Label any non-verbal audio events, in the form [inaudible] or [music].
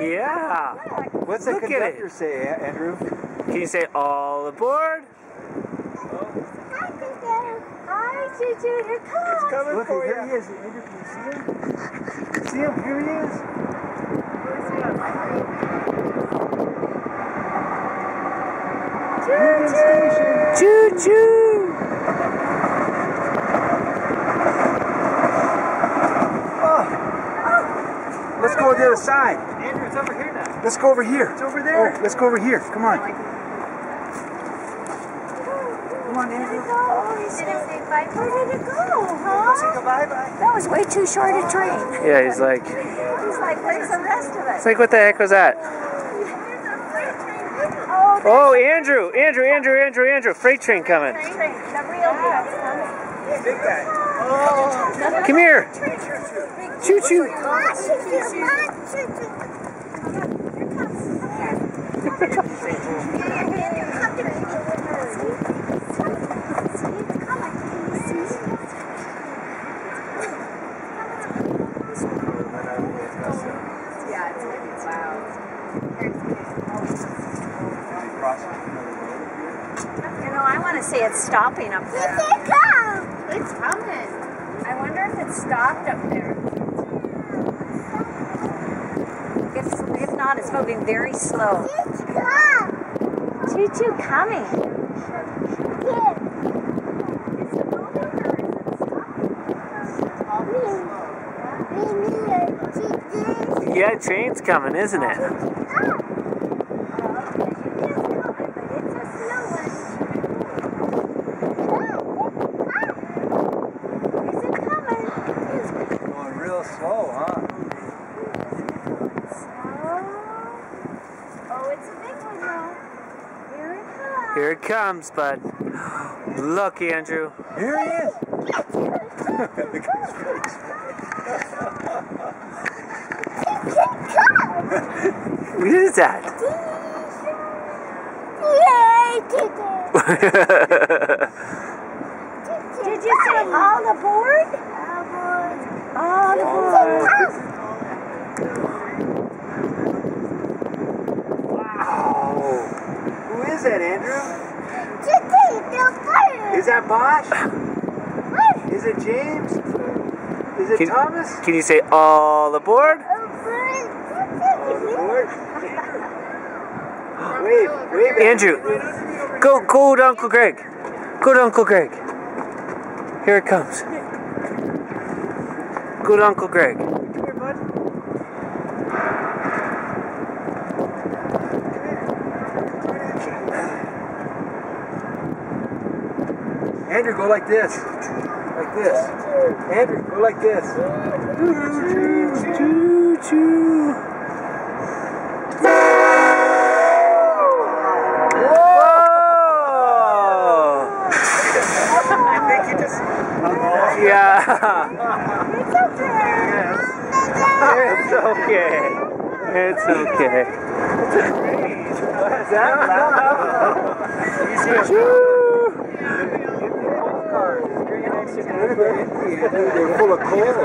Yeah. What's the Look at conductor say, A- Andrew? Can you say all aboard? Hi, Juju. Here comes. Coming Look, here he is. Andrew, can you see him? See him? Here he is. Union Station. Choo choo. Oh. Let's go to the other side. Andrew, it's over here now. Let's go over here. It's over there. Oh, let's go over here. Come on. Come on, Andrew. Oh, he's gonna say bye. Where did it go, huh? Bye bye. That was way too short a train. Yeah, he's like, He's like, where's the rest of it's it? like, what the heck was that? Oh, Oh, Andrew, Andrew, Andrew, Andrew, Andrew, freight train coming. the train. The real deal's coming. Big guy. Come here. Choo choo. [laughs] You know, I want to say it's stopping up there. It's coming. I wonder if it's stopped up there. If, if not, it's moving very slow. Choo choo coming. Yeah, train's coming, isn't it? Going real slow, huh? Oh, it's a big one though. Here it comes. Here it comes, bud. Look, Andrew. Here he is. Look at his face. What is that? [laughs] Did you say all aboard? All aboard. Who is that, Andrew? Is that Bosch? Is it James? Is it Can- Thomas? Can you say all aboard? Lord. Wave, wave. Andrew, go, go to Uncle Greg. Go to Uncle Greg. Here it comes. Go to Uncle Greg. Come here, bud. Andrew, go like this. Like this. Andrew, go like this. Choo choo. Whoa! I think you just. Yeah. It's okay. It's okay. It's okay. What is that? you see a car. They're full of coal.